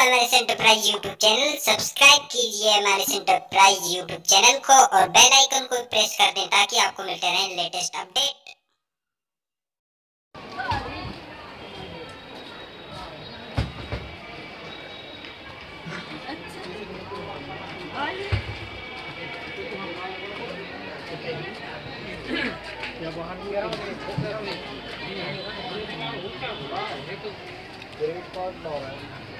हमारे enterprise YouTube channel subscribe कीजिए हमारे एंटरप्राइज यूट्यूब चैनल को और बेल आइकन को प्रेस कर दें ताकि आपको मिलते रहें लेटेस्ट अपडेट क्रेडिट कार्ड घर वस्तु दो नहीं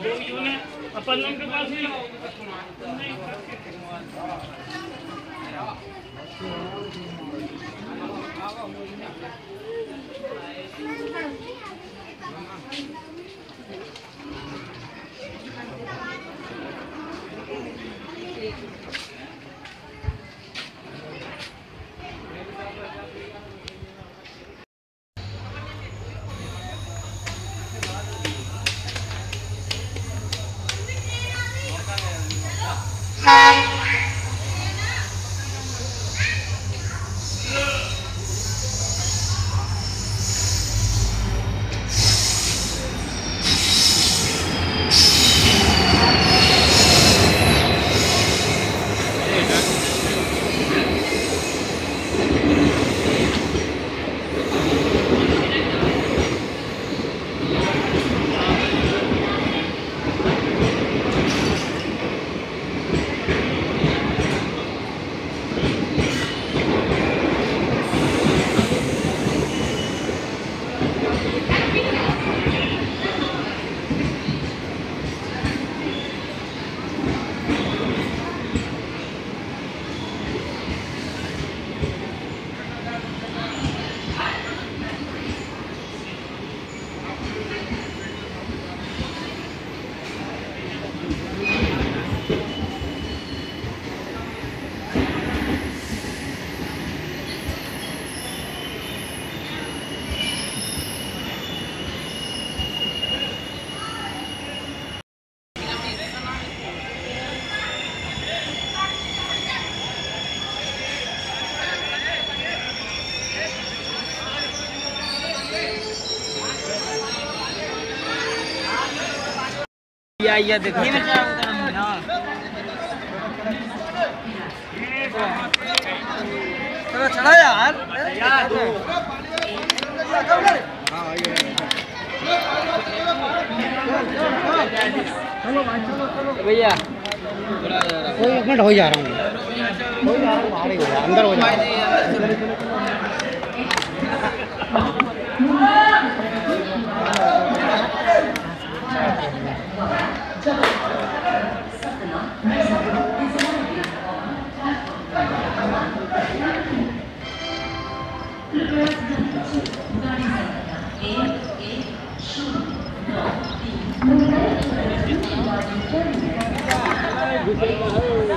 अपन के पास नहीं आइए देखिए चलो चढ़ा यार। भैया। कोई एक मिनट हो जा रहा हूँ। अंदर हो जा रहा हूँ। बाहर